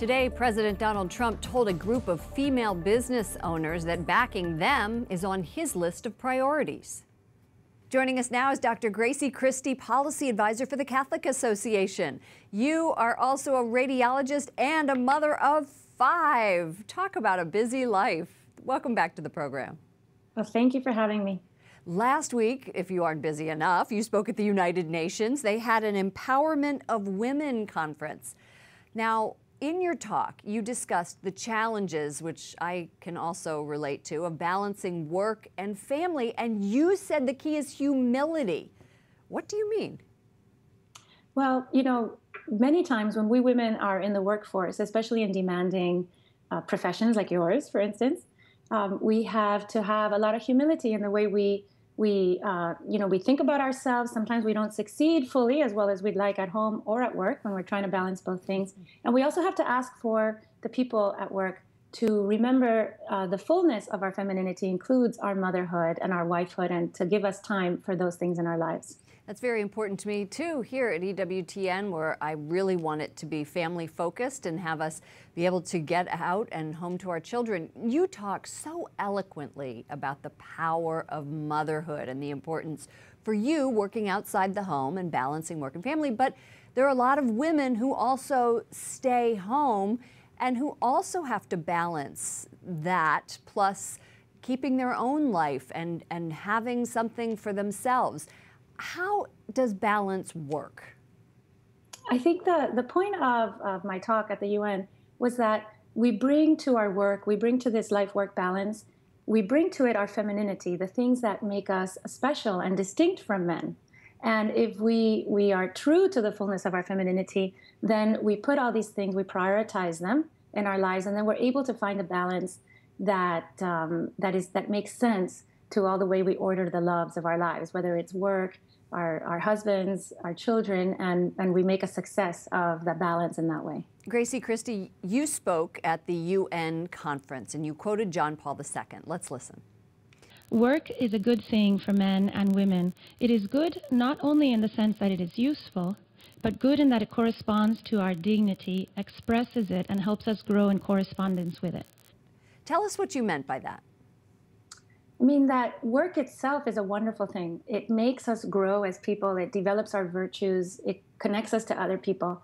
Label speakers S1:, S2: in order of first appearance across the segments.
S1: Today, President Donald Trump told a group of female business owners that backing them is on his list of priorities. Joining us now is Dr. Grazie Christie, Policy Advisor for the Catholic Association. You are also a radiologist and a mother of five. Talk about a busy life. Welcome back to the program.
S2: Well, thank you for having me.
S1: Last week, if you aren't busy enough, you spoke at the United Nations. They had an Empowerment of Women conference. Now, in your talk, you discussed the challenges, which I can also relate to, of balancing work and family, and you said the key is humility. What do you mean?
S2: Well, you know, many times when we women are in the workforce, especially in demanding uh, professions like yours, for instance, um, we have to have a lot of humility in the way we we uh, you know we think about ourselves. Sometimes we don't succeed fully as well as we'd like at home or at work when we're trying to balance both things. And we also have to ask for the people at work to remember uh, the fullness of our femininity includes our motherhood and our wifehood and to give us time for those things in our lives
S1: that's very important to me too here at EWTN, where I really want it to be family focused and have us be able to get out and home to our children. You talk so eloquently about the power of motherhood and the importance for you working outside the home and balancing work and family. But there are a lot of women who also stay home and who also have to balance that plus keeping their own life and, and having something for themselves. How does balance work?
S2: I think the, the point of, of my talk at the UN was that we bring to our work, we bring to this life work balance, we bring to it our femininity, the things that make us special and distinct from men. And if we, we are true to the fullness of our femininity, then we put all these things, we prioritize them in our lives, and then we're able to find a balance that, um, that, is, that makes sense to all the way we order the loves of our lives, whether it's work, our, our husbands, our children, and, and we make a success of the balance in that way.
S1: Grazie Christie, you spoke at the UN conference and you quoted John Paul II. Let's listen.
S3: Work is a good thing for men and women. It is good not only in the sense that it is useful, but good in that it corresponds to our dignity, expresses it, and helps us grow in correspondence with it.
S1: Tell us what you meant by that.
S2: I mean, that work itself is a wonderful thing. It makes us grow as people, it develops our virtues, it connects us to other people.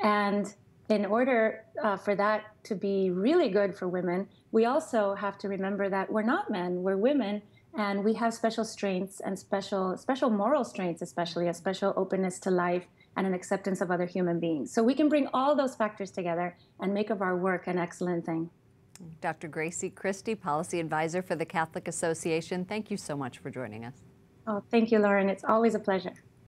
S2: And in order uh, for that to be really good for women, we also have to remember that we're not men, we're women, and we have special strengths and special, special moral strengths, especially a special openness to life and an acceptance of other human beings. So we can bring all those factors together and make of our work an excellent thing.
S1: Dr. Grazie Christie, Policy Advisor for the Catholic Association, thank you so much for joining us.
S2: Oh, thank you, Lauren. It's always a pleasure.